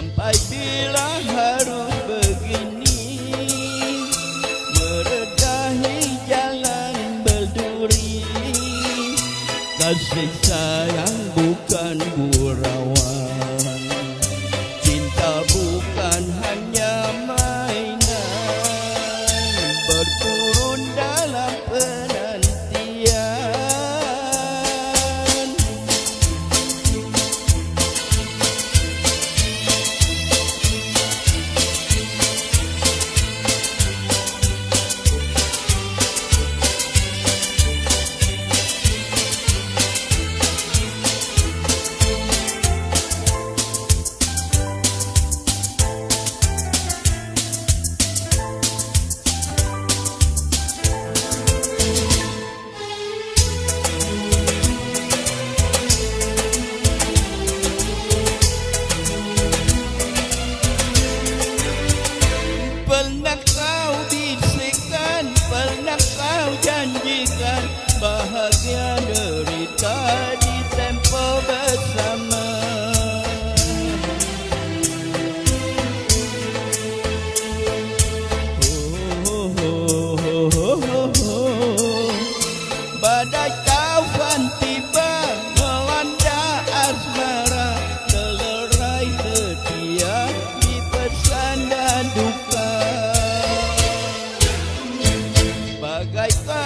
Sampai bila harus begini? Meredahi jalan berduri. Kasih saya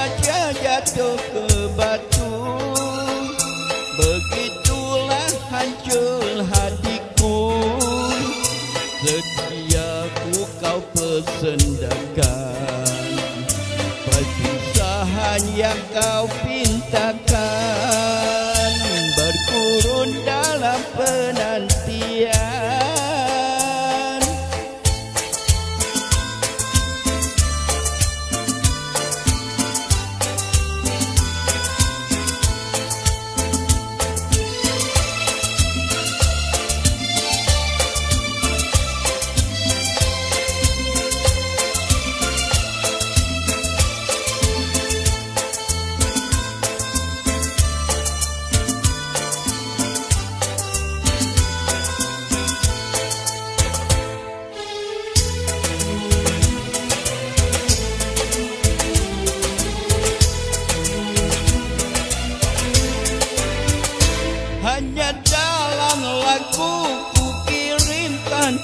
saja jatuh ke batu. Begitulah hancur hatiku. Setiapku kau persendakan, Perpisahan yang kau pintakan. Berkurun dalam perjalanan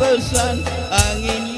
pesan angin